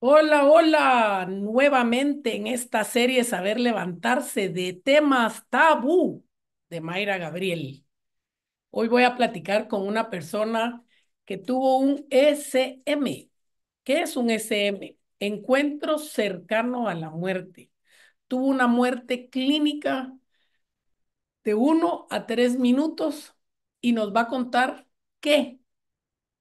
Hola, hola, nuevamente en esta serie Saber Levantarse de temas tabú de Mayra Gabriel. Hoy voy a platicar con una persona que tuvo un SM. ¿Qué es un SM? Encuentro cercano a la muerte. Tuvo una muerte clínica de uno a tres minutos y nos va a contar qué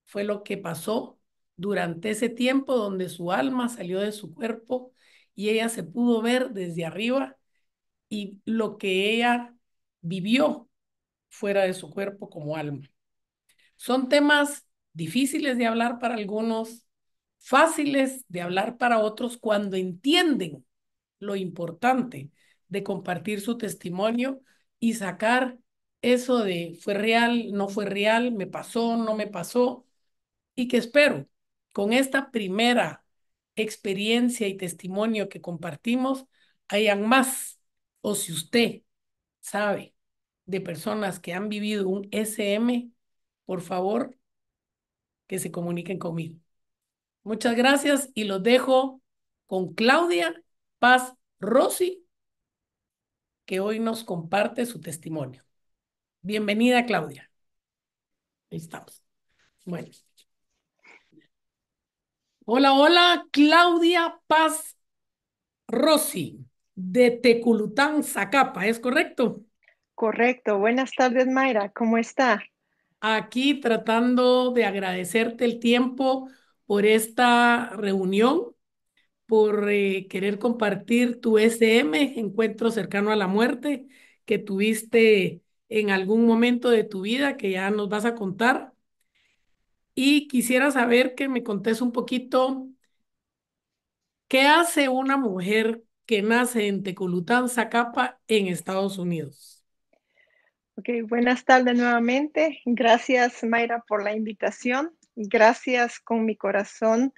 fue lo que pasó durante ese tiempo donde su alma salió de su cuerpo y ella se pudo ver desde arriba y lo que ella vivió fuera de su cuerpo como alma. Son temas difíciles de hablar para algunos, fáciles de hablar para otros cuando entienden lo importante de compartir su testimonio y sacar eso de fue real, no fue real, me pasó, no me pasó, y que espero con esta primera experiencia y testimonio que compartimos hayan más, o si usted sabe de personas que han vivido un SM, por favor, que se comuniquen conmigo. Muchas gracias y los dejo con Claudia Paz Rossi, que hoy nos comparte su testimonio. Bienvenida, Claudia. Ahí estamos. Bueno. Hola, hola, Claudia Paz Rossi, de Teculután, Zacapa, ¿es correcto? Correcto. Buenas tardes, Mayra. ¿Cómo está? Aquí tratando de agradecerte el tiempo por esta reunión, por eh, querer compartir tu SM, encuentro cercano a la muerte, que tuviste en algún momento de tu vida, que ya nos vas a contar. Y quisiera saber que me contes un poquito qué hace una mujer que nace en Teculután, Zacapa, en Estados Unidos. Ok, buenas tardes nuevamente. Gracias, Mayra, por la invitación. Gracias con mi corazón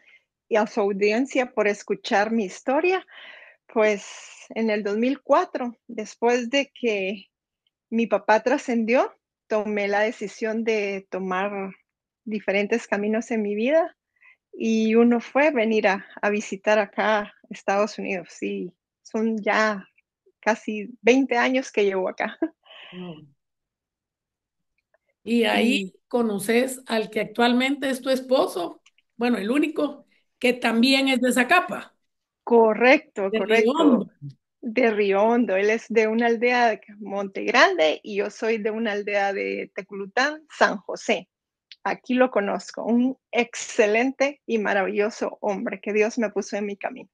y a su audiencia por escuchar mi historia. Pues en el 2004, después de que mi papá trascendió, tomé la decisión de tomar diferentes caminos en mi vida y uno fue venir a, a visitar acá Estados Unidos. Y son ya casi 20 años que llevo acá. Y ahí conoces al que actualmente es tu esposo, bueno, el único, que también es de Zacapa, correcto, de correcto. Hondo. De Riondo, él es de una aldea de Monte Grande y yo soy de una aldea de Teculután, San José. Aquí lo conozco, un excelente y maravilloso hombre que Dios me puso en mi camino.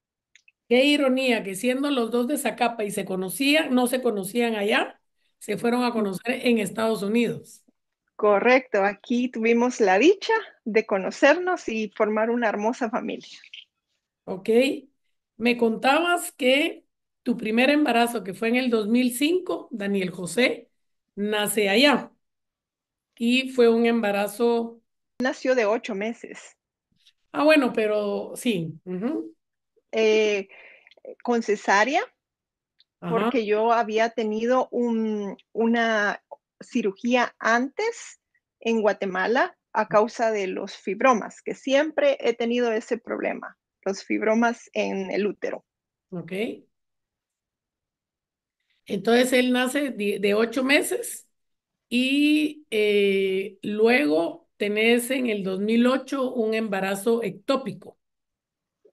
Qué ironía que siendo los dos de Zacapa y se conocían, no se conocían allá, se fueron a conocer en Estados Unidos. Correcto, aquí tuvimos la dicha de conocernos y formar una hermosa familia. ¿Ok? Me contabas que tu primer embarazo, que fue en el 2005, Daniel José, nace allá. Y fue un embarazo. Nació de ocho meses. Ah, bueno, pero sí. eh, con cesárea, Ajá. porque yo había tenido un, una cirugía antes en Guatemala a causa de los fibromas, que siempre he tenido ese problema, los fibromas en el útero. Ok. Entonces él nace de, de ocho meses y eh, luego tenés en el 2008 un embarazo ectópico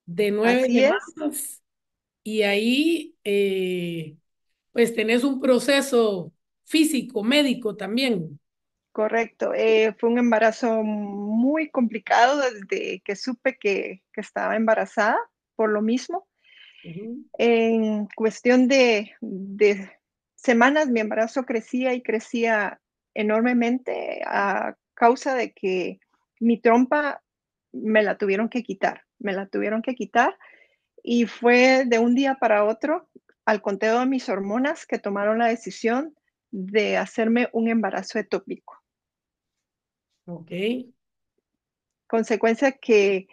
de nueve semanas y ahí eh, pues tenés un proceso físico, médico también. correcto. Eh, fue un embarazo muy complicado desde que supe que, que estaba embarazada por lo mismo. En cuestión de, de semanas, mi embarazo crecía y crecía enormemente a causa de que mi trompa me la tuvieron que quitar, me la tuvieron que quitar y fue de un día para otro al conteo de mis hormonas que tomaron la decisión de hacerme un embarazo etópico. Ok, Consecuencia que,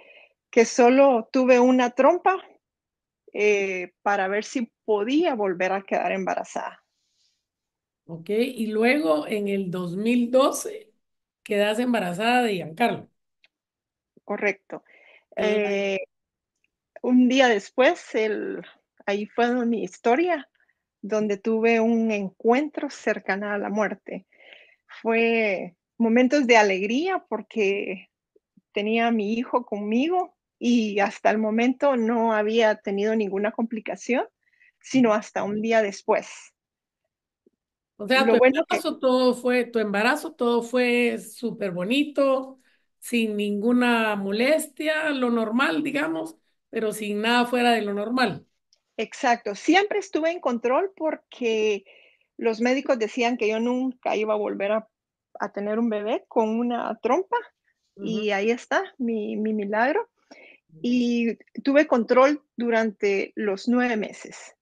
que solo tuve una trompa eh, para ver si podía volver a quedar embarazada. Ok. Y luego en el 2012 quedas embarazada de Giancarlo. Correcto. Eh, un día después, el, ahí fue mi historia, donde tuve un encuentro cercano a la muerte. Fue momentos de alegría porque tenía a mi hijo conmigo y hasta el momento no había tenido ninguna complicación, sino hasta un día después. O sea, tu embarazo todo fue, tu embarazo todo fue súper bonito, sin ninguna molestia, lo normal, digamos, pero sin nada fuera de lo normal. Exacto, siempre estuve en control porque los médicos decían que yo nunca iba a volver a, tener un bebé con una trompa y ahí está mi, mi milagro y tuve control durante los nueve meses.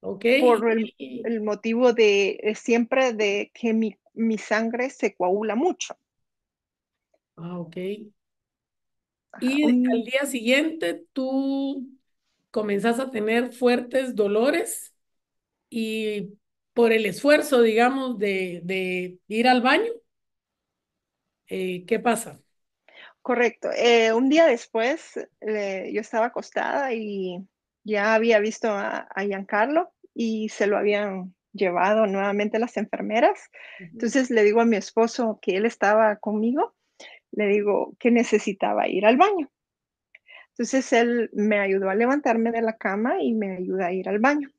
Ok. Por el, motivo de siempre de que mi, mi, sangre se coagula mucho. Ah, ok. Y al día siguiente tú comenzás a tener fuertes dolores y por el esfuerzo, digamos, de, de ir al baño, eh, ¿qué pasa? Correcto. Eh, un día después yo estaba acostada y ya había visto a, a, Giancarlo y se lo habían llevado nuevamente las enfermeras. Entonces le digo a mi esposo que él estaba conmigo, le digo que necesitaba ir al baño. Entonces él me ayudó a levantarme de la cama y me ayuda a ir al baño.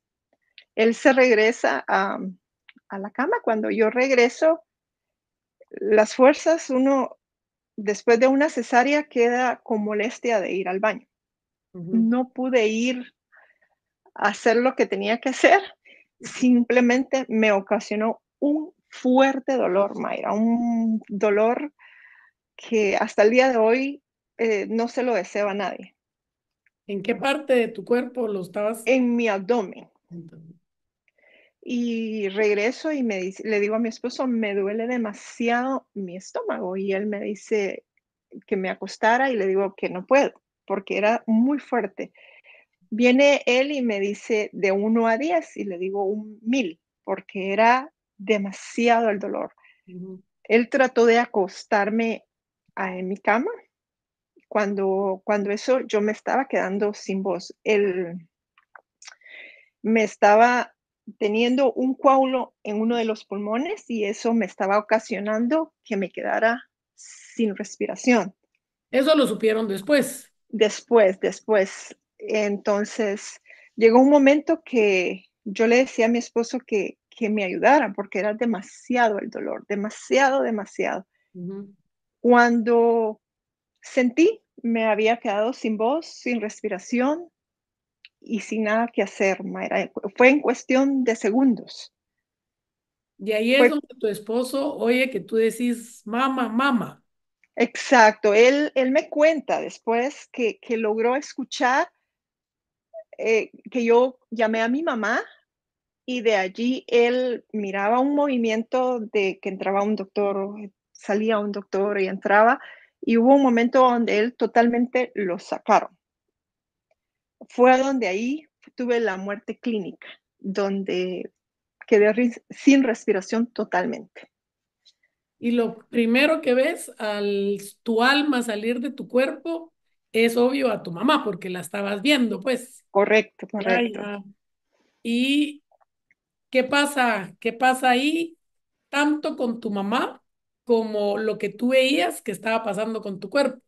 Él se regresa a, a la cama. Cuando yo regreso, las fuerzas, uno después de una cesárea queda con molestia de ir al baño. No pude ir hacer lo que tenía que hacer, simplemente me ocasionó un fuerte dolor, Mayra, un dolor que hasta el día de hoy eh, no se lo deseo a nadie. ¿En qué parte de tu cuerpo lo estabas? En mi abdomen. Y regreso y me dice, le digo a mi esposo, me duele demasiado mi estómago. Y él me dice que me acostara y le digo que no puedo, porque era muy fuerte. Viene él y me dice de 1 a 10 y le digo un mil, porque era demasiado el dolor. Él trató de acostarme en mi cama. Cuando, cuando eso yo me estaba quedando sin voz. Él me estaba teniendo un coágulo en uno de los pulmones y eso me estaba ocasionando que me quedara sin respiración. Eso lo supieron después. Después, después. Entonces, llegó un momento que yo le decía a mi esposo que, que me ayudara porque era demasiado el dolor, demasiado, demasiado. Cuando sentí, me había quedado sin voz, sin respiración, y sin nada que hacer, Mayra. Fue en cuestión de segundos. Y ahí es donde tu esposo oye que tú decís, mamá, mamá. Exacto, él, él me cuenta después que, que logró escuchar eh, que yo llamé a mi mamá y de allí él miraba un movimiento de que entraba un doctor, salía un doctor y entraba, y hubo un momento donde él totalmente lo sacaron fue donde ahí tuve la muerte clínica, donde quedé sin respiración totalmente. Y lo primero que ves al tu alma salir de tu cuerpo es obvio a tu mamá, porque la estabas viendo, pues. Correcto, correcto. ¿Y qué pasa? ¿Qué pasa ahí? Tanto con tu mamá como lo que tú veías que estaba pasando con tu cuerpo.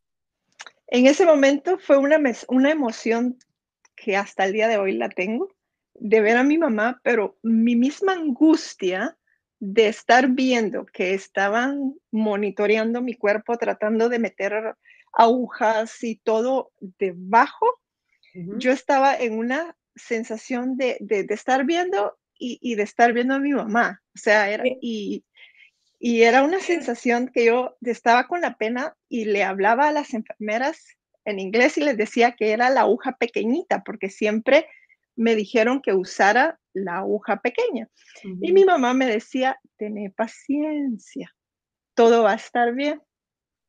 En ese momento fue una, una emoción que hasta el día de hoy la tengo, de ver a mi mamá, pero mi misma angustia de estar viendo que estaban monitoreando mi cuerpo, tratando de meter agujas y todo debajo, yo estaba en una sensación de, de, estar viendo y, y, de estar viendo a mi mamá. O sea, era, y, y era una sensación que yo estaba con la pena y le hablaba a las enfermeras en inglés y les decía que era la aguja pequeñita, porque siempre me dijeron que usara la aguja pequeña. Y mi mamá me decía, ten paciencia, todo va a estar bien.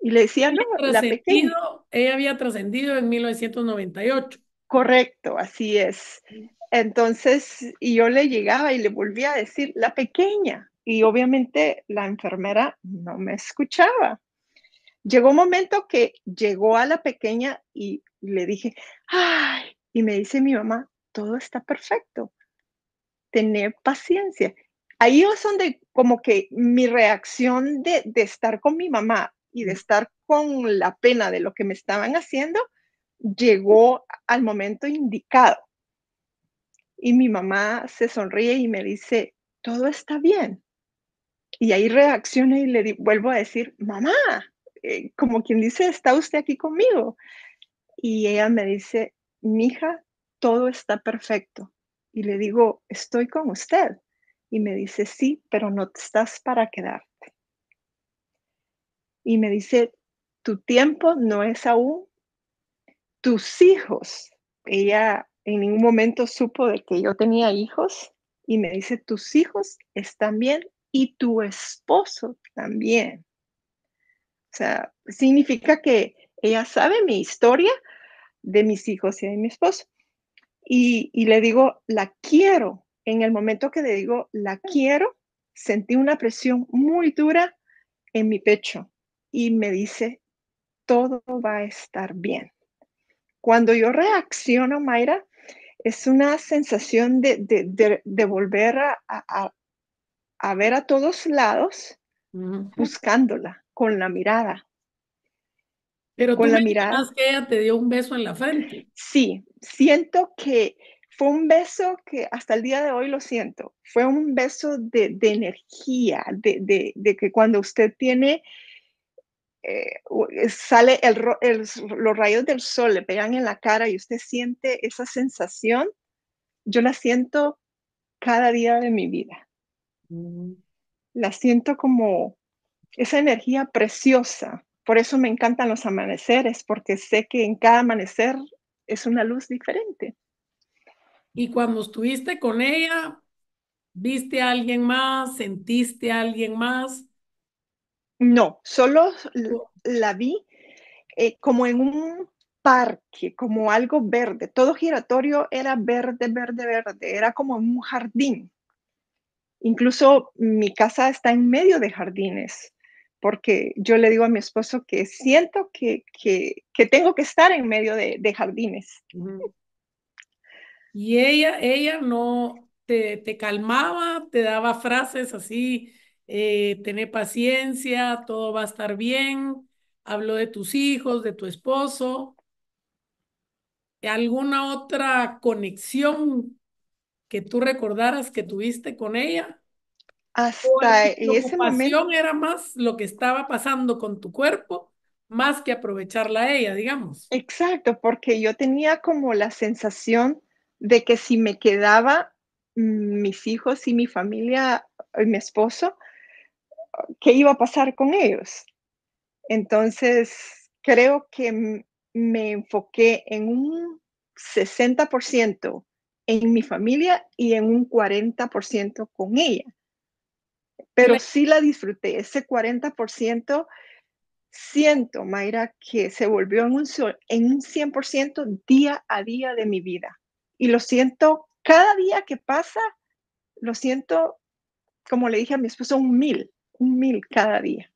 Y le decía, no, la pequeña. Ella había trascendido en 1998. Correcto, así es. Entonces, y yo le llegaba y le volvía a decir, la pequeña. Y obviamente la enfermera no me escuchaba. Llegó un momento que llegó a la pequeña y le dije, ay, y me dice mi mamá, todo está perfecto, tener paciencia. Ahí es donde como que mi reacción de, de estar con mi mamá y de estar con la pena de lo que me estaban haciendo, llegó al momento indicado. Y mi mamá se sonríe y me dice, todo está bien. Y ahí reacciono y le vuelvo a decir, mamá, eh, como quien dice, ¿está usted aquí conmigo? Y ella me dice, mija, todo está perfecto. Y le digo, estoy con usted. Y me dice, sí, pero no estás para quedarte. Y me dice, tu tiempo no es aún. Tus hijos, ella en ningún momento supo de que yo tenía hijos y me dice, tus hijos están bien y tu esposo también. O sea, significa que ella sabe mi historia de mis hijos y de mi esposo. Y, y, le digo, la quiero. En el momento que le digo, la quiero, sentí una presión muy dura en mi pecho y me dice, todo va a estar bien. Cuando yo reacciono, Mayra, es una sensación de, de, de, volver a, a, a, ver a todos lados uh -huh. buscándola con la mirada. Pero con tú la mirada. que ella te dio un beso en la frente. Sí, siento que fue un beso que hasta el día de hoy lo siento. Fue un beso de, de energía, de, que cuando usted tiene, eh, sale el, el, los rayos del sol, le pegan en la cara y usted siente esa sensación, yo la siento cada día de mi vida. Mm. La siento como esa energía preciosa. Por eso me encantan los amaneceres, porque sé que en cada amanecer es una luz diferente. Y cuando estuviste con ella, ¿viste a alguien más? ¿Sentiste a alguien más? No, solo la vi eh, como en un parque, como algo verde. Todo giratorio era verde, verde, verde. Era como un jardín. Incluso mi casa está en medio de jardines porque yo le digo a mi esposo que siento que, que, que tengo que estar en medio de, de jardines. Y ella, ella no te, te, calmaba, te daba frases así, eh, tener paciencia, todo va a estar bien, habló de tus hijos, de tu esposo. ¿Alguna otra conexión que tú recordaras que tuviste con ella? Hasta ese momento era más lo que estaba pasando con tu cuerpo, más que aprovecharla a ella, digamos. Exacto, porque yo tenía como la sensación de que si me quedaba mm, mis hijos y mi familia y mi esposo, ¿qué iba a pasar con ellos? Entonces, creo que me enfoqué en un 60% en mi familia y en un 40% con ella pero sí la disfruté. Ese 40% siento, Mayra, que se volvió en un, en un 100% día a día de mi vida. Y lo siento, cada día que pasa, lo siento, como le dije a mi esposo, un mil, mil cada día.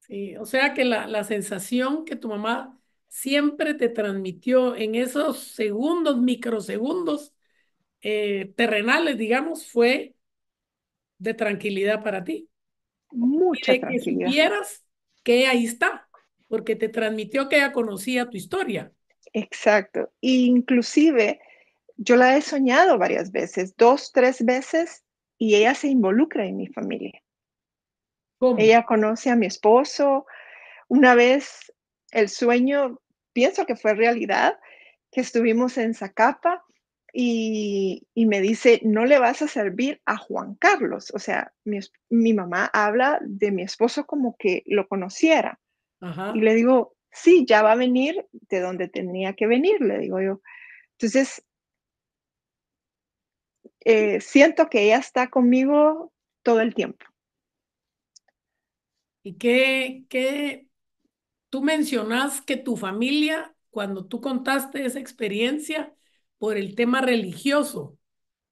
Sí, o sea que la, la sensación que tu mamá siempre te transmitió en esos segundos, microsegundos eh, terrenales, digamos, fue de tranquilidad para ti. Mucha y de tranquilidad. Que supieras que ahí está, porque te transmitió que ella conocía tu historia. Exacto. Inclusive, yo la he soñado varias veces, dos, tres veces, y ella se involucra en mi familia. ¿Cómo? Ella conoce a mi esposo. Una vez el sueño, pienso que fue realidad, que estuvimos en Zacapa y, y, me dice, no le vas a servir a Juan Carlos. O sea, mi, mi mamá habla de mi esposo como que lo conociera. Ajá. Y le digo, sí, ya va a venir de donde tenía que venir, le digo yo. Entonces, eh, siento que ella está conmigo todo el tiempo. ¿Y qué, qué? Tú mencionas que tu familia, cuando tú contaste esa experiencia, por el tema religioso,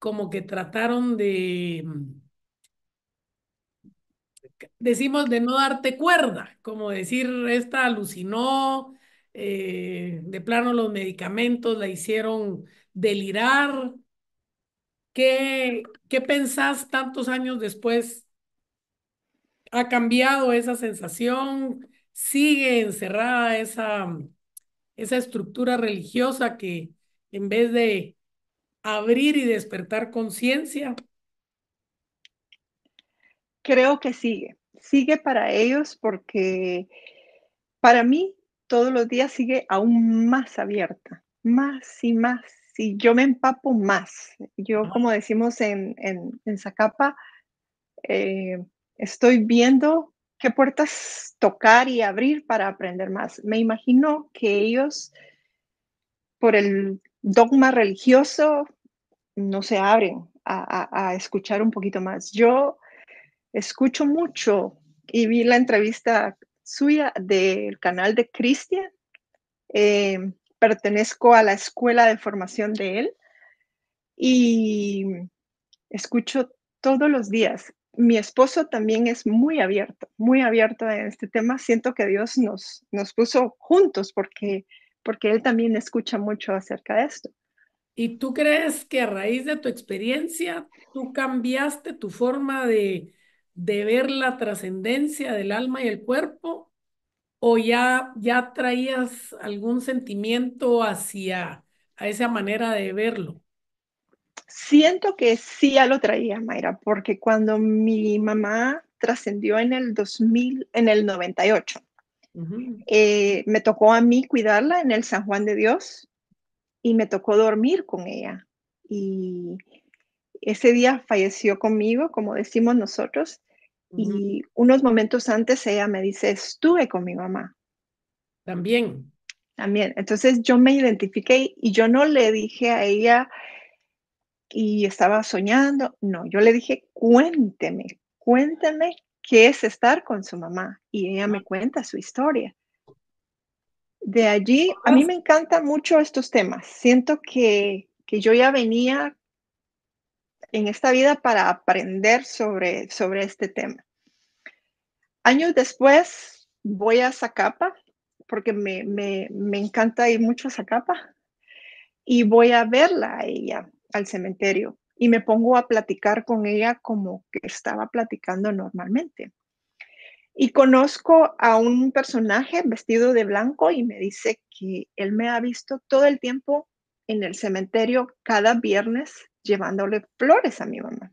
como que trataron de, decimos de no darte cuerda, como decir, esta alucinó, eh, de plano los medicamentos la hicieron delirar. ¿Qué, qué pensás tantos años después? ¿Ha cambiado esa sensación? ¿Sigue encerrada esa, esa estructura religiosa que en vez de abrir y despertar conciencia? Creo que sigue, sigue para ellos porque para mí todos los días sigue aún más abierta, más y más. Y yo me empapo más. Yo, como decimos en, en, Zacapa, eh, estoy viendo qué puertas tocar y abrir para aprender más. Me imagino que ellos, por el dogma religioso, no se abren a, a escuchar un poquito más. Yo escucho mucho y vi la entrevista suya del canal de Cristian. Eh, pertenezco a la escuela de formación de él y escucho todos los días. Mi esposo también es muy abierto, muy abierto en este tema. Siento que Dios nos, nos puso juntos porque, porque él también escucha mucho acerca de esto. ¿Y tú crees que a raíz de tu experiencia, tú cambiaste tu forma de, de ver la trascendencia del alma y el cuerpo o ya, ya traías algún sentimiento hacia a esa manera de verlo? Siento que sí ya lo traía, Mayra, porque cuando mi mamá trascendió en el 2000, en el 98, eh, me tocó a mí cuidarla en el San Juan de Dios y me tocó dormir con ella. Y ese día falleció conmigo, como decimos nosotros, y unos momentos antes ella me dice, estuve con mi mamá. También. También. Entonces yo me identifiqué y yo no le dije a ella y estaba soñando. No, yo le dije, cuénteme, cuénteme qué es estar con su mamá. Y ella me cuenta su historia. De allí, a mí me encantan mucho estos temas. Siento que, que yo ya venía en esta vida para aprender sobre, sobre este tema. Años después voy a Zacapa, porque me, me, me encanta ir mucho a Zacapa, y voy a verla a ella al cementerio y me pongo a platicar con ella como que estaba platicando normalmente. Y conozco a un personaje vestido de blanco y me dice que él me ha visto todo el tiempo en el cementerio cada viernes llevándole flores a mi mamá.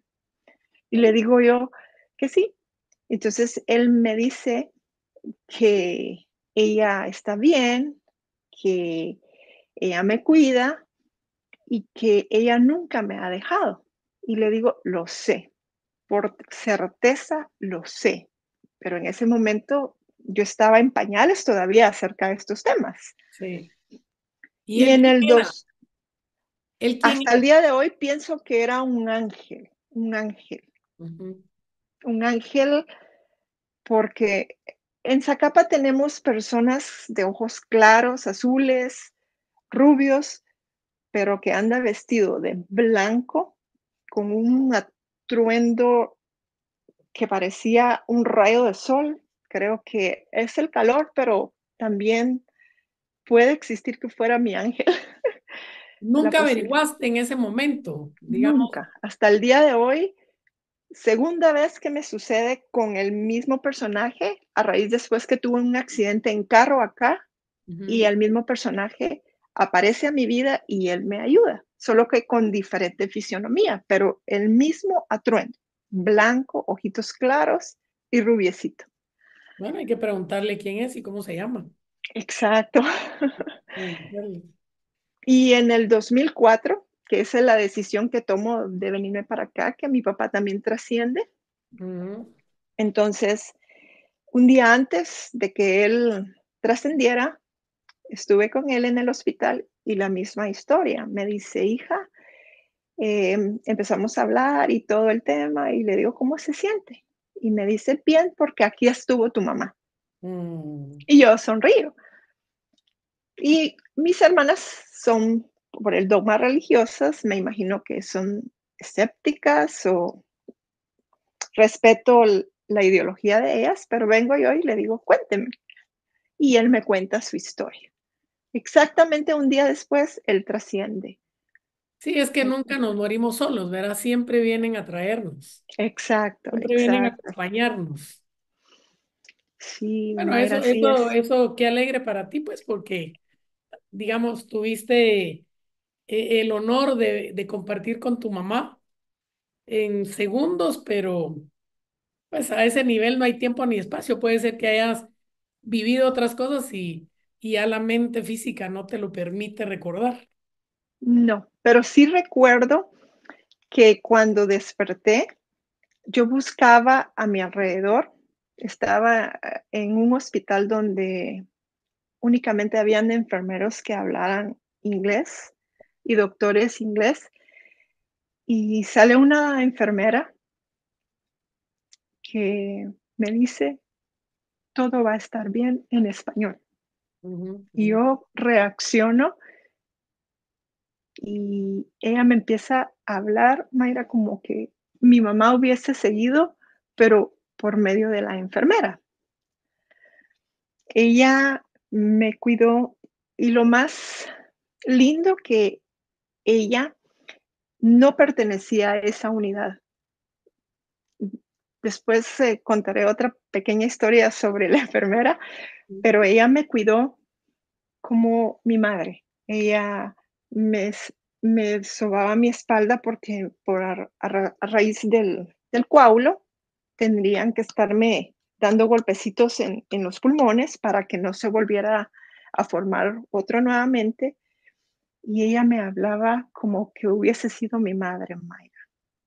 Y le digo yo que sí. Entonces él me dice que ella está bien, que ella me cuida y que ella nunca me ha dejado. Y le digo, lo sé, por certeza lo sé. Pero en ese momento yo estaba en pañales todavía acerca de estos temas. Sí. Y, en el hasta el día de hoy pienso que era un ángel, un ángel. Un ángel porque en Zacapa tenemos personas de ojos claros, azules, rubios, pero que anda vestido de blanco con un atuendo que parecía un rayo de sol. Creo que es el calor, pero también puede existir que fuera mi ángel. Nunca averiguaste en ese momento, digamos. Nunca. Hasta el día de hoy, segunda vez que me sucede con el mismo personaje, a raíz después que tuve un accidente en carro acá, y el mismo personaje aparece a mi vida y él me ayuda, solo que con diferente fisionomía, pero el mismo atuendo, blanco, ojitos claros y rubiecito. Bueno, hay que preguntarle quién es y cómo se llama. Exacto. Y en el 2004, que es la decisión que tomo de venirme para acá, que mi papá también trasciende. Entonces, un día antes de que él trascendiera, estuve con él en el hospital y la misma historia. Me dice, hija, em, empezamos a hablar y todo el tema y le digo, ¿cómo se siente? Y me dice, bien, porque aquí estuvo tu mamá. Mm. Y yo sonrío. Y mis hermanas son, por el dogma religiosas, me imagino que son escépticas o respeto la ideología de ellas, pero vengo yo y le digo, cuénteme. Y él me cuenta su historia. Exactamente un día después, él trasciende. Sí, es que nunca nos morimos solos, ¿verdad? Siempre vienen a traernos. Exacto. Siempre vienen a acompañarnos. Sí, bueno, eso, eso, eso, qué alegre para ti, pues, porque, digamos, tuviste eh, el honor de, compartir con tu mamá en segundos, pero pues a ese nivel no hay tiempo ni espacio. Puede ser que hayas vivido otras cosas y, y ya la mente física no te lo permite recordar. No, pero sí recuerdo que cuando desperté, yo buscaba a mi alrededor, estaba eh, en un hospital donde únicamente habían enfermeros que hablaran inglés y doctores inglés. Y sale una enfermera que me dice, todo va a estar bien en español. Y yo reacciono y ella me empieza a hablar, Mayra, como que mi mamá hubiese seguido, pero por medio de la enfermera. Ella me cuidó y lo más lindo que ella no pertenecía a esa unidad. Después eh, contaré otra pequeña historia sobre la enfermera, pero ella me cuidó como mi madre. Ella me, me sobaba mi espalda porque por a, raíz del, del, coágulo tendrían que estarme dando golpecitos en, en, los pulmones para que no se volviera a formar otro nuevamente. Y ella me hablaba como que hubiese sido mi madre, Mayra.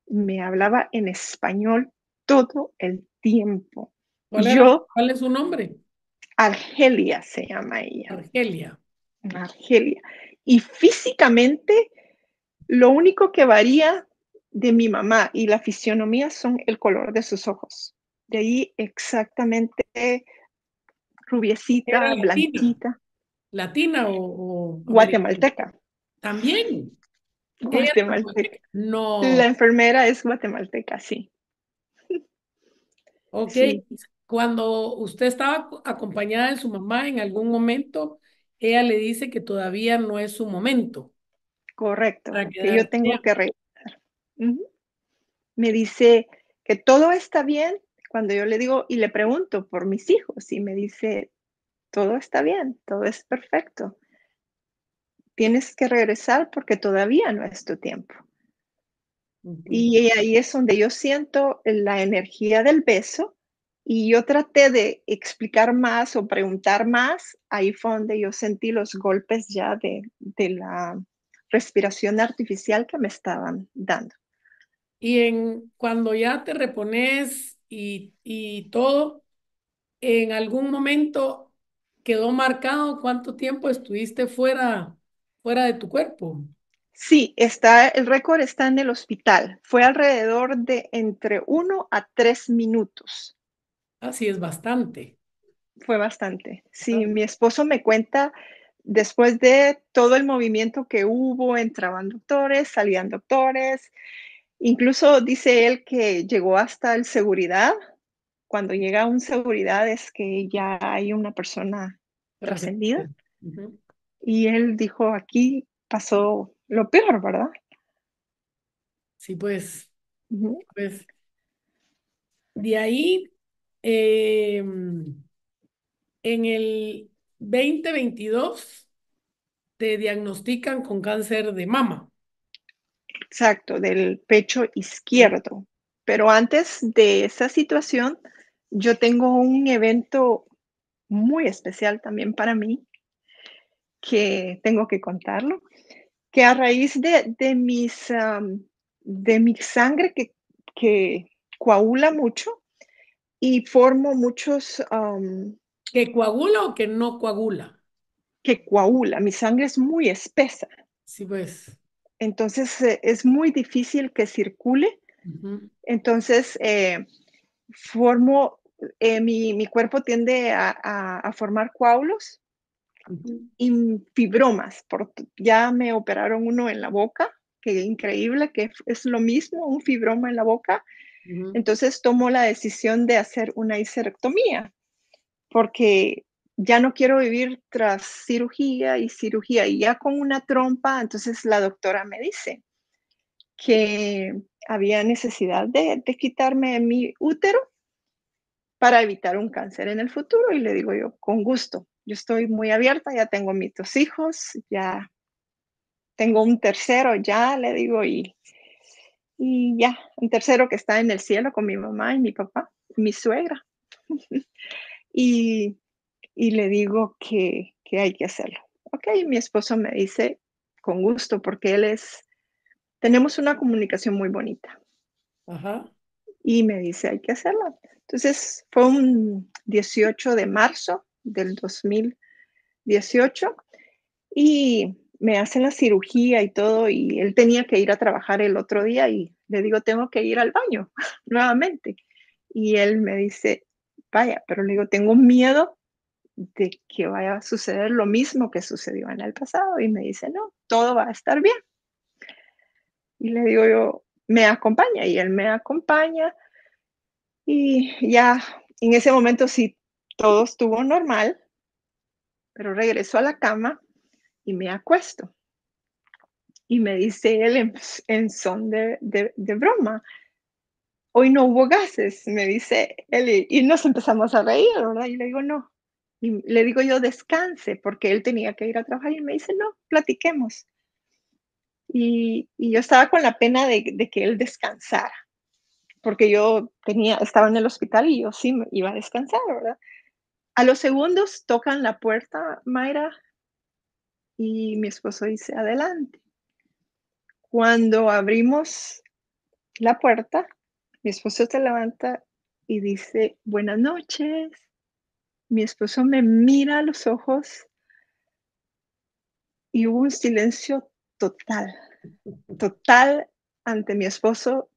Me hablaba en español todo el tiempo. ¿Cuál, Yo, ¿Cuál es su nombre? Argelia se llama ella. Argelia. Argelia. Y físicamente, lo único que varía de mi mamá y la fisionomía son el color de sus ojos. De ahí exactamente rubiecita, blanquita. ¿Latina o, guatemalteca? También. Guatemalteca. No. La enfermera es guatemalteca, sí. Ok. Cuando usted estaba acompañada de su mamá en algún momento, ella le dice que todavía no es su momento. Correcto, que yo tengo que regresar. Me dice que todo está bien cuando yo le digo y le pregunto por mis hijos y me dice, todo está bien, todo es perfecto. Tienes que regresar porque todavía no es tu tiempo. Y ahí es donde yo siento la energía del beso y yo traté de explicar más o preguntar más, ahí fue donde yo sentí los golpes ya de, la respiración artificial que me estaban dando. Y en, cuando ya te repones y, y todo, ¿en algún momento quedó marcado cuánto tiempo estuviste fuera, fuera de tu cuerpo? Sí, está, el récord está en el hospital. Fue alrededor de entre uno a tres minutos. Así es bastante. Fue bastante. Sí, mi esposo me cuenta, después de todo el movimiento que hubo, entraban doctores, salían doctores. Incluso dice él que llegó hasta el seguridad. Cuando llega un seguridad es que ya hay una persona trascendida. Y él dijo, aquí pasó lo peor, ¿verdad? Sí, pues, pues de ahí Em, en el 2022 te diagnostican con cáncer de mama. Exacto, del pecho izquierdo. Pero antes de esa situación, yo tengo un evento muy especial también para mí, que tengo que contarlo, que a raíz de, de mis, de mi sangre que, que coagula mucho, y formo muchos... ¿Que coagula o que no coagula? Que coagula. Mi sangre es muy espesa. Sí, pues. Entonces eh, es muy difícil que circule. Entonces eh, formo, eh, mi, mi, cuerpo tiende a, a, formar coágulos y fibromas. Por, ya me operaron uno en la boca, que increíble, que es lo mismo, un fibroma en la boca Entonces tomó la decisión de hacer una histerectomía porque ya no quiero vivir tras cirugía y cirugía y ya con una trompa, entonces la doctora me dice que había necesidad de, quitarme mi útero para evitar un cáncer en el futuro y le digo yo, con gusto, yo estoy muy abierta, ya tengo mis dos hijos, ya tengo un tercero, ya le digo, y, y ya, un tercero que está en el cielo con mi mamá y mi papá, mi suegra. y, y, le digo que, que hay que hacerlo. Ok, mi esposo me dice, con gusto, porque él es, tenemos una comunicación muy bonita. Ajá. Y me dice, hay que hacerlo. Entonces, fue un 18 de marzo del 2018 y me hacen la cirugía y todo y él tenía que ir a trabajar el otro día y le digo, tengo que ir al baño nuevamente. Y él me dice, vaya, pero le digo, tengo miedo de que vaya a suceder lo mismo que sucedió en el pasado. Y me dice, no, todo va a estar bien. Y le digo yo, me acompaña y él me acompaña. Y ya en ese momento sí, todo estuvo normal, pero regreso a la cama y me acuesto. Y me dice él en, son de, broma, hoy no hubo gases, me dice él, y, nos empezamos a reír, ¿verdad? Y le digo, no. Y le digo yo, descanse, porque él tenía que ir a trabajar y me dice, no, platiquemos. Y, yo estaba con la pena de, de, que él descansara, porque yo tenía, estaba en el hospital y yo sí iba a descansar, ¿verdad? A los segundos tocan la puerta, Mayra, y mi esposo dice, adelante. Cuando abrimos la puerta, mi esposo se levanta y dice, buenas noches. Mi esposo me mira a los ojos y hubo un silencio total, total ante mi esposo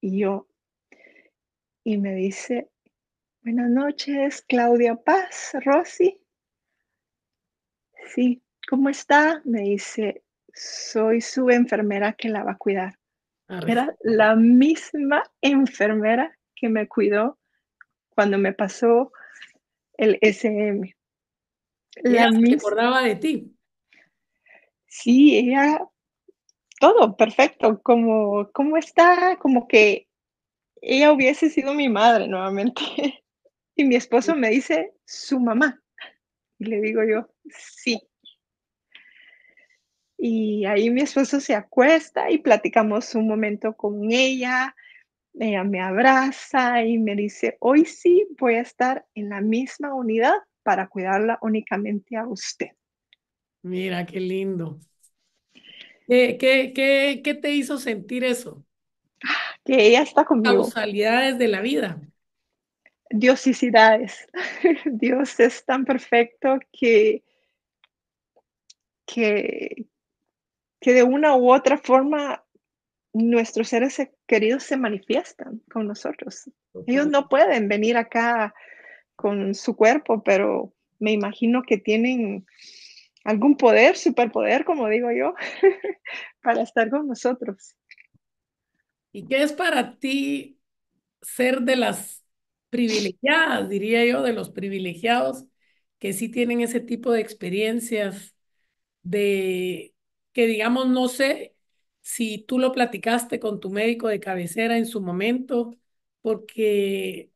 y yo. Y me dice, buenas noches, Claudia Paz, Rosy. Sí, ¿cómo está? Me dice, soy su enfermera que la va a cuidar. Era la misma enfermera que me cuidó cuando me pasó el SM. La misma. acordaba de ti. Sí, ella, todo perfecto, como, ¿cómo está? Como que ella hubiese sido mi madre nuevamente. Y mi esposo me dice, su mamá. Y le digo yo, sí, y ahí mi esposo se acuesta y platicamos un momento con ella. Ella me abraza y me dice, hoy sí voy a estar en la misma unidad para cuidarla únicamente a usted. Mira, qué lindo. ¿Qué, qué, qué, qué te hizo sentir eso? Que ella está conmigo. Causalidades de la vida. Diosicidades. Dios es tan perfecto que, que, que de una u otra forma nuestros seres queridos se manifiestan con nosotros. Ellos no pueden venir acá con su cuerpo, pero me imagino que tienen algún poder, superpoder, como digo yo, para estar con nosotros. ¿Y qué es para ti ser de las privilegiadas, diría yo, de los privilegiados que sí tienen ese tipo de experiencias de que digamos, no sé si tú lo platicaste con tu médico de cabecera en su momento, porque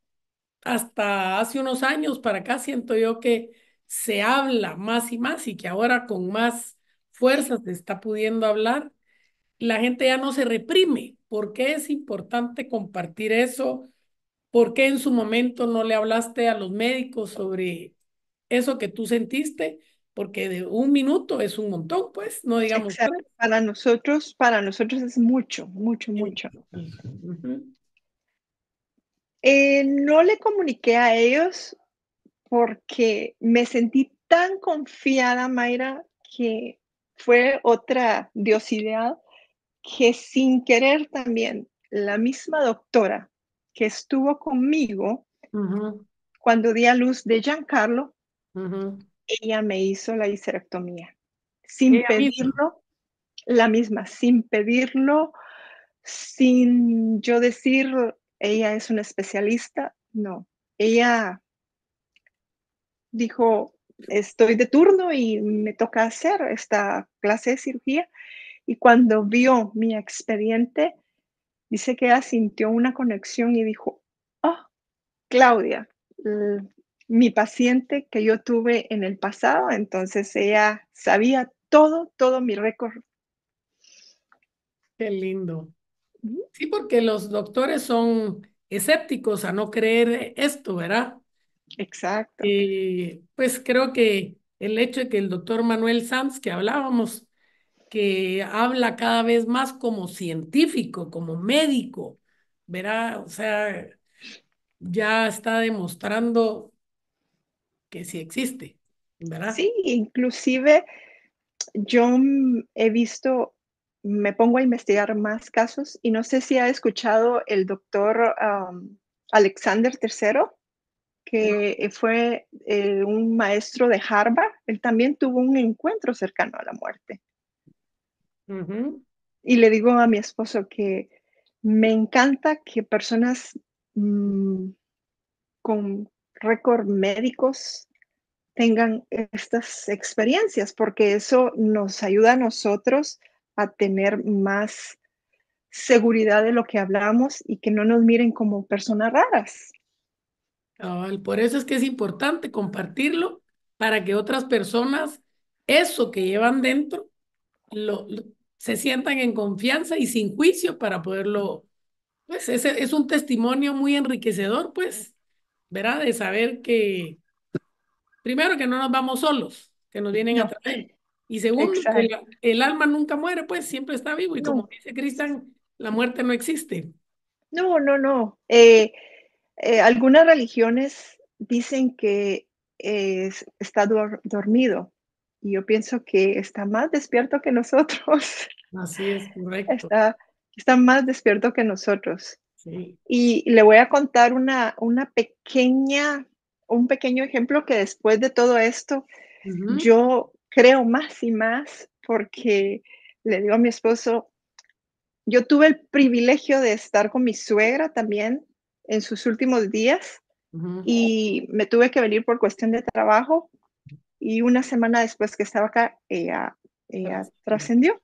hasta hace unos años para acá siento yo que se habla más y más y que ahora con más fuerza se está pudiendo hablar, la gente ya no se reprime. ¿Por qué es importante compartir eso? ¿Por qué en su momento no le hablaste a los médicos sobre eso que tú sentiste? Porque de un minuto es un montón, pues, no digamos. Para nosotros, para nosotros es mucho, mucho, mucho. Eh, no le comuniqué a ellos porque me sentí tan confiada, Mayra, que fue otra diosidad que sin querer también la misma doctora que estuvo conmigo cuando di a luz de Giancarlo, ella me hizo la histerectomía. Sin pedirlo, la misma, sin pedirlo, sin yo decir, ella es una especialista, no. Ella dijo, estoy de turno y me toca hacer esta clase de cirugía. Y cuando vio mi expediente, dice que ella sintió una conexión y dijo, oh, Claudia, mi paciente que yo tuve en el pasado, entonces ella sabía todo, todo mi récord. Qué lindo. Sí, porque los doctores son escépticos a no creer esto, ¿verdad? Exacto. Y pues creo que el hecho de que el doctor Manuel Sanz, que hablábamos, que habla cada vez más como científico, como médico, ¿verdad? O sea, ya está demostrando que sí existe, ¿verdad? Sí, inclusive yo he visto, me pongo a investigar más casos y no sé si ha escuchado el doctor Alexander III, que fue eh, un maestro de Harvard. Él también tuvo un encuentro cercano a la muerte. Y le digo a mi esposo que me encanta que personas mm, con récord médicos tengan estas experiencias, porque eso nos ayuda a nosotros a tener más seguridad de lo que hablamos y que no nos miren como personas raras. por eso es que es importante compartirlo para que otras personas, eso que llevan dentro, lo, se sientan en confianza y sin juicio para poderlo, pues ese es un testimonio muy enriquecedor, pues, ¿verdad? De saber que, primero, que no nos vamos solos, que nos vienen a traer. Y segundo, que el alma nunca muere, pues siempre está vivo. Y como dice Cristian, la muerte no existe. No, no, no. Eh, eh, algunas religiones dicen que está dormido. Y yo pienso que está más despierto que nosotros. Así es, correcto. Está, está más despierto que nosotros. Y le voy a contar una, una pequeña, un pequeño ejemplo que después de todo esto, yo creo más y más porque le digo a mi esposo, yo tuve el privilegio de estar con mi suegra también en sus últimos días y me tuve que venir por cuestión de trabajo y una semana después que estaba acá, ella, ella trascendió.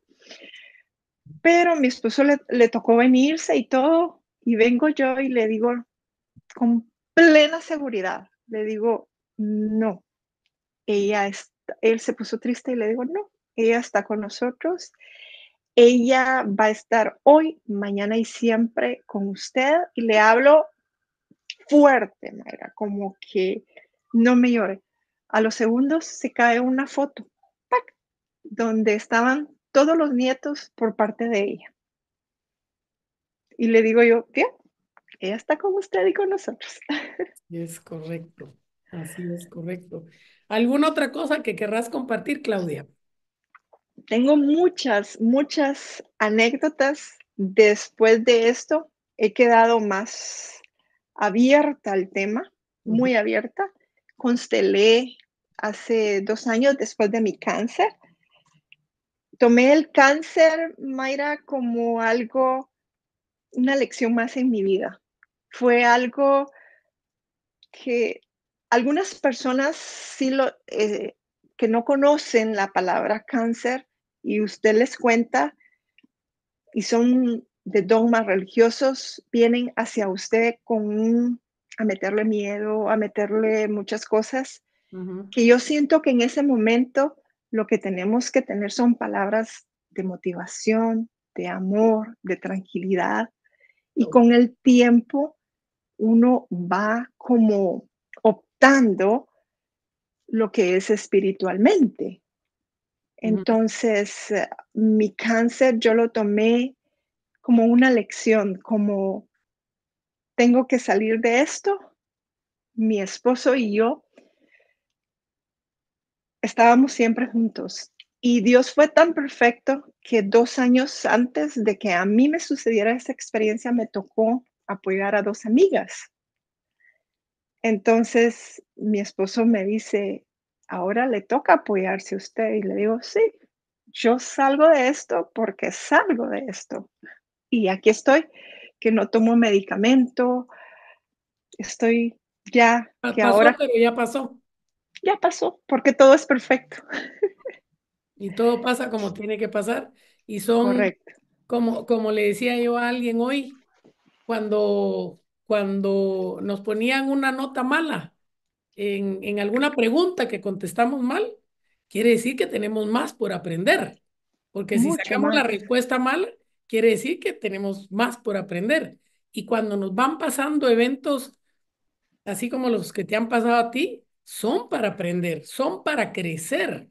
Pero mi esposo le, le, tocó venirse y todo, y vengo yo y le digo con plena seguridad, le digo, no, ella está, él se puso triste y le digo, no, ella está con nosotros, ella va a estar hoy, mañana y siempre con usted, y le hablo fuerte, Mayra, como que no me llore. A los segundos se cae una foto, donde estaban todos los nietos por parte de ella. Y le digo yo, ¿qué? Ella está con usted y con nosotros. Es correcto, así es correcto. ¿Alguna otra cosa que querrás compartir, Claudia? Tengo muchas, muchas anécdotas. Después de esto, he quedado más abierta al tema, muy abierta. Constelé hace dos años después de mi cáncer tomé el cáncer, Mayra, como algo, una lección más en mi vida. Fue algo que algunas personas sí lo, eh, que no conocen la palabra cáncer y usted les cuenta y son de dogmas religiosos, vienen hacia usted con a meterle miedo, a meterle muchas cosas, que yo siento que en ese momento lo que tenemos que tener son palabras de motivación, de amor, de tranquilidad. Y con el tiempo uno va como optando lo que es espiritualmente. Entonces, mi cáncer yo lo tomé como una lección, como tengo que salir de esto. Mi esposo y yo estábamos siempre juntos. Y Dios fue tan perfecto que dos años antes de que a mí me sucediera esa experiencia, me tocó apoyar a dos amigas. Entonces mi esposo me dice, ahora le toca apoyarse a usted. Y le digo, sí, yo salgo de esto porque salgo de esto. Y aquí estoy, que no tomo medicamento. Estoy ya que Pasó, ahora pero ya pasó. ya pasó, porque todo es perfecto. Y todo pasa como tiene que pasar. Y son, Correcto. como, como le decía yo a alguien hoy, cuando, cuando nos ponían una nota mala en, en alguna pregunta que contestamos mal, quiere decir que tenemos más por aprender. Porque si sacamos la respuesta mala, quiere decir que tenemos más por aprender. Y cuando nos van pasando eventos así como los que te han pasado a ti, son para aprender, son para crecer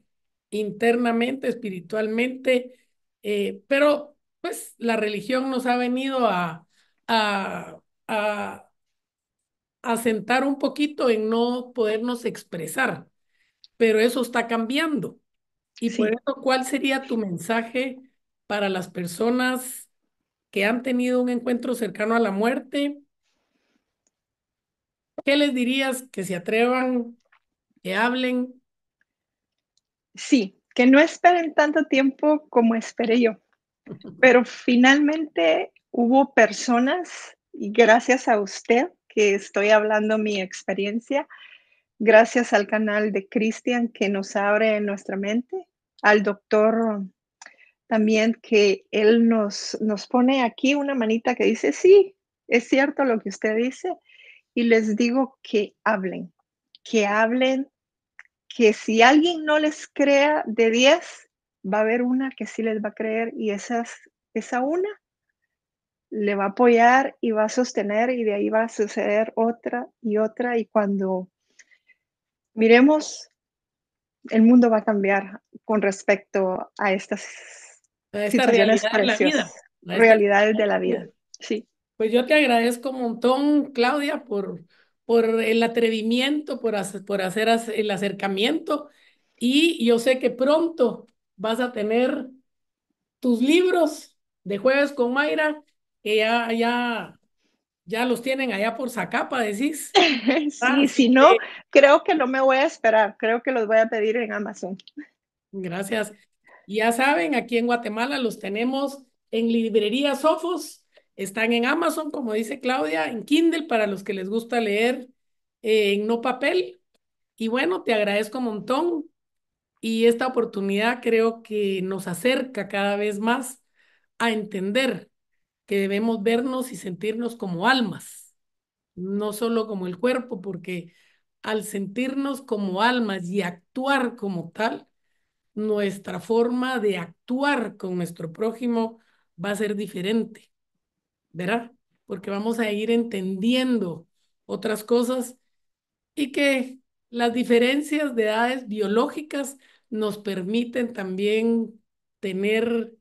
internamente, espiritualmente, eh, pero pues la religión nos ha venido a, a, a, a sentar un poquito en no podernos expresar, pero eso está cambiando. Y por eso, ¿cuál sería tu mensaje para las personas que han tenido un encuentro cercano a la muerte? ¿Qué les dirías que se atrevan, que hablen? Sí, que no esperen tanto tiempo como esperé yo, pero finalmente hubo personas, y gracias a usted que estoy hablando mi experiencia, gracias al canal de Cristian que nos abre nuestra mente, al doctor también que él nos, nos pone aquí una manita que dice, sí, es cierto lo que usted dice, y les digo que hablen, que hablen que si alguien no les crea de 10, va a haber una que sí les va a creer y esas, esa una le va a apoyar y va a sostener y de ahí va a suceder otra y otra y cuando miremos, el mundo va a cambiar con respecto a estas a esta situaciones realidad de la vida. realidades de la vida. Sí, Pues yo te agradezco un montón, Claudia, por, por el atrevimiento, por, hacer, por hacer el acercamiento. Y yo sé que pronto vas a tener tus libros de Jueves con Mayra, que ya, ya, ya los tienen allá por Zacapa, decís. sí, Así si no, que, creo que no me voy a esperar, creo que los voy a pedir en Amazon. gracias. Ya saben, aquí en Guatemala los tenemos en librería Sofos, están en Amazon, como dice Claudia, en Kindle para los que les gusta leer eh, en no papel. Y bueno, te agradezco un montón y esta oportunidad creo que nos acerca cada vez más a entender que debemos vernos y sentirnos como almas, no solo como el cuerpo, porque al sentirnos como almas y actuar como tal, nuestra forma de actuar con nuestro prójimo va a ser diferente, ¿verdad? Porque vamos a ir entendiendo otras cosas y que las diferencias de edades biológicas nos permiten también tener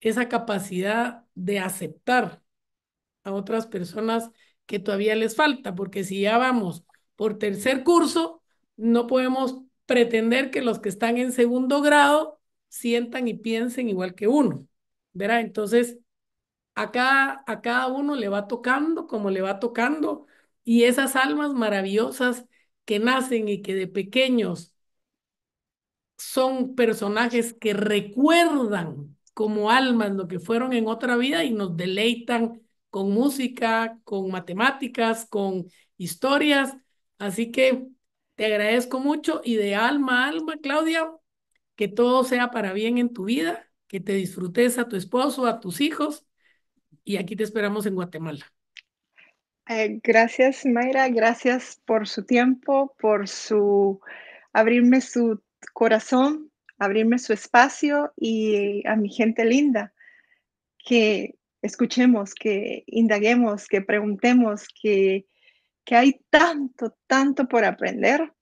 esa capacidad de aceptar a otras personas que todavía les falta, porque si ya vamos por tercer curso, no podemos pretender que los que están en segundo grado sientan y piensen igual que uno, ¿verdad? Entonces, a cada, a cada uno le va tocando como le va tocando y esas almas maravillosas que nacen y que de pequeños son personajes que recuerdan como almas lo que fueron en otra vida y nos deleitan con música, con matemáticas, con historias. Así que te agradezco mucho y de alma a alma, Claudia, que todo sea para bien en tu vida, que te disfrutes a tu esposo, a tus hijos y aquí te esperamos en Guatemala. Eh, gracias, Mayra, gracias por su tiempo, por su abrirme su corazón, abrirme su espacio y a mi gente linda, que escuchemos, que indaguemos, que preguntemos, que, que hay tanto, tanto por aprender,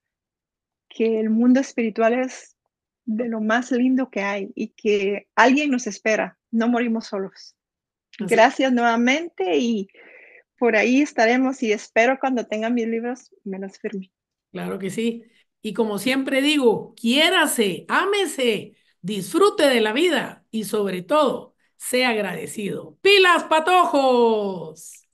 que el mundo espiritual es de lo más lindo que hay y que alguien nos espera, no morimos solos. Así. Gracias nuevamente y por ahí estaremos y espero cuando tenga mis libros me los firme. Claro que sí. Y como siempre digo, quiérase, ámese, disfrute de la vida y sobre todo, sea agradecido. ¡Pilas, patojos!